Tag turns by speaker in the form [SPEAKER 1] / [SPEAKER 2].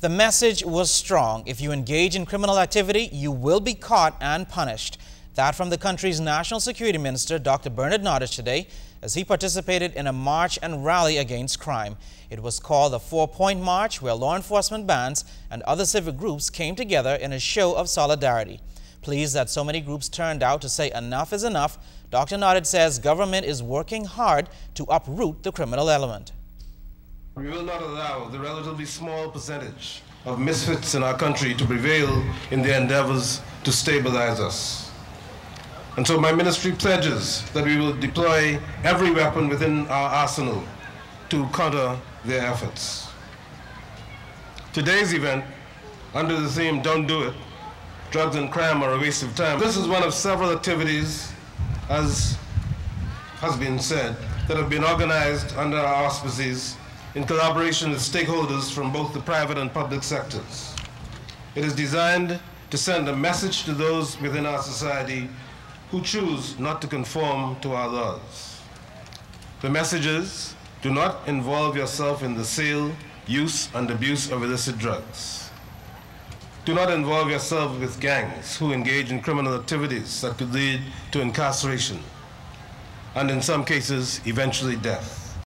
[SPEAKER 1] The message was strong. If you engage in criminal activity, you will be caught and punished. That from the country's National Security Minister, Dr. Bernard Nottage, today, as he participated in a march and rally against crime. It was called the Four Point March, where law enforcement bands and other civic groups came together in a show of solidarity. Pleased that so many groups turned out to say enough is enough, Dr. Nottage says government is working hard to uproot the criminal element.
[SPEAKER 2] We will not allow the relatively small percentage of misfits in our country to prevail in their endeavors to stabilize us. And so my ministry pledges that we will deploy every weapon within our arsenal to counter their efforts. Today's event, under the theme Don't Do It, Drugs and Crime Are a Waste of Time, this is one of several activities, as has been said, that have been organized under our auspices in collaboration with stakeholders from both the private and public sectors. It is designed to send a message to those within our society who choose not to conform to our laws. The message is, do not involve yourself in the sale, use, and abuse of illicit drugs. Do not involve yourself with gangs who engage in criminal activities that could lead to incarceration and in some cases, eventually death.